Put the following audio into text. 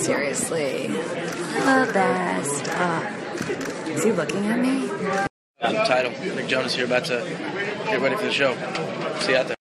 seriously. The best. Uh, is he looking at me? I'm Tidal. Nick Jonas here, about to get ready for the show. See you out there.